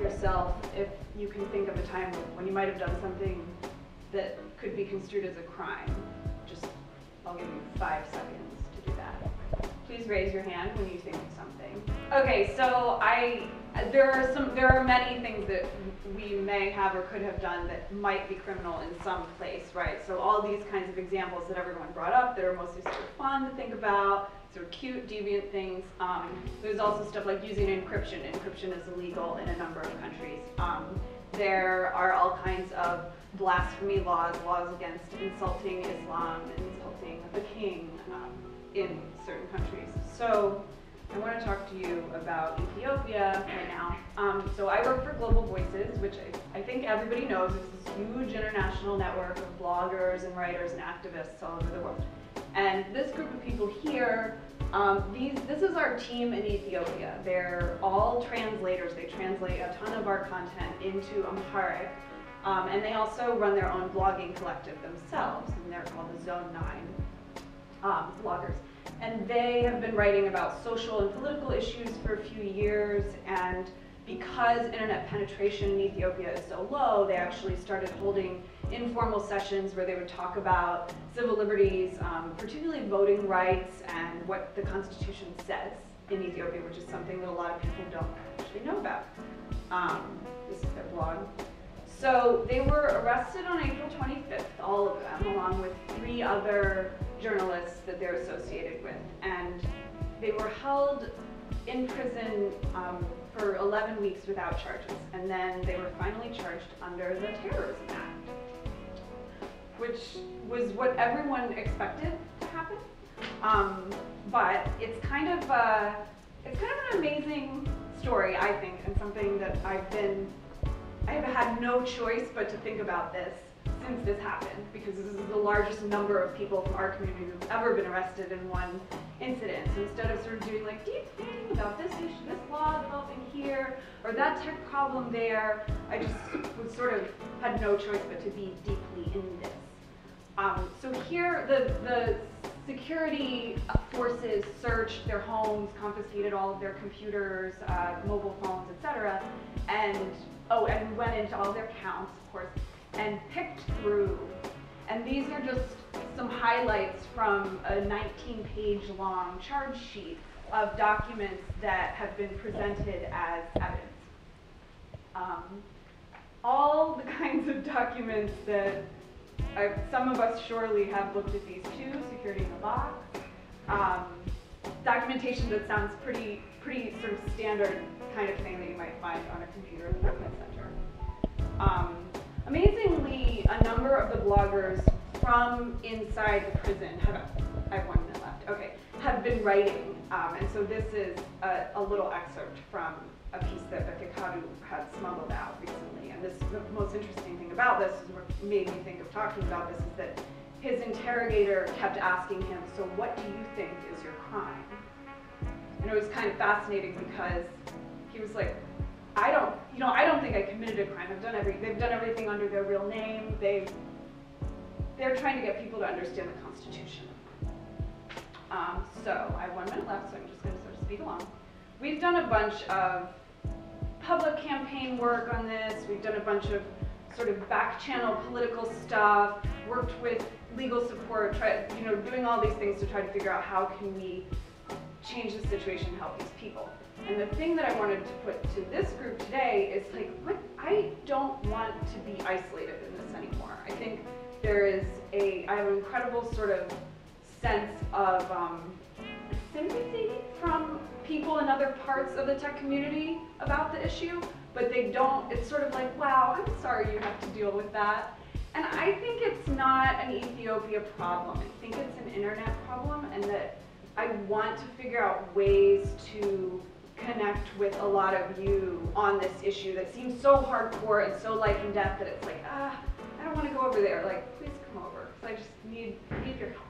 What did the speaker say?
yourself if you can think of a time when you might have done something that could be construed as a crime. Just, I'll give you five seconds to do that. Please raise your hand when you think of something. Okay, so I, there are some, there are many things that we may have or could have done that might be criminal in some place, right? So all these kinds of examples that everyone brought up that are mostly sort of fun to think about, sort of cute, deviant things. Um, there's also stuff like using encryption. Encryption is illegal in a number of countries. Um, there are all kinds of blasphemy laws, laws against insulting Islam, and insulting the king um, in certain countries. So I want to talk to you about Ethiopia right now. Um, so I work for Global Voices, which I, I think everybody knows is this huge international network of bloggers and writers and activists all over the world. And this group of people here, um, these, this is our team in Ethiopia. They're all translators. They translate a ton of our content into Amharic. Um, and they also run their own blogging collective themselves, and they're called the Zone 9 um, bloggers. And they have been writing about social and political issues for a few years, and because internet penetration in Ethiopia is so low, they actually started holding informal sessions where they would talk about civil liberties, um, particularly voting rights and what the Constitution says in Ethiopia, which is something that a lot of people don't actually know about. Um, this is their blog. So they were arrested on April 25th, all of them, along with three other journalists that they're associated with. And they were held in prison um, for 11 weeks without charges. And then they were finally charged under the Terrorism Act which was what everyone expected to happen. Um, but it's kind of uh, it's kind of an amazing story, I think, and something that I've been I have had no choice but to think about this since this happened because this is the largest number of people from our community who've ever been arrested in one incident. So instead of sort of doing like deep thinking about this issue, this law developing here, or that tech problem there, I just was sort of had no choice but to be deeply in this. Um, so here, the, the security forces searched their homes, confiscated all of their computers, uh, mobile phones, etc., and oh, and went into all their accounts, of course, and picked through. And these are just some highlights from a 19-page long charge sheet of documents that have been presented as evidence. Um, all the kinds of documents that I, some of us surely have looked at these too, security in the box. Um, documentation that sounds pretty, pretty sort of standard kind of thing that you might find on a computer in the Document Center. Um, amazingly, a number of the bloggers from inside the prison have, I have one minute left, okay, have been writing. Um, and so this is a, a, little excerpt from a piece that Befeqadu had smuggled out recently. And this, the most interesting thing about this, what made me think of talking about this, is that his interrogator kept asking him, so what do you think is your crime? And it was kind of fascinating because he was like, I don't, you know, I don't think I committed a crime. I've done every, they've done everything under their real name. They, they're trying to get people to understand the Constitution. Um, so I have one minute left, so I'm just going to sort of speed along. We've done a bunch of public campaign work on this. We've done a bunch of sort of back channel political stuff, worked with legal support, try, you know, doing all these things to try to figure out how can we change the situation, help these people. And the thing that I wanted to put to this group today is like, what, I don't want to be isolated in this anymore. I think there is a, I have an incredible sort of sense of um, sympathy from people in other parts of the tech community about the issue, but they don't, it's sort of like, wow, I'm sorry you have to deal with that. And I think it's not an Ethiopia problem. I think it's an internet problem and that I want to figure out ways to connect with a lot of you on this issue that seems so hardcore and so life and death that it's like, ah, I don't want to go over there. Like, please come over. I just need, need your help.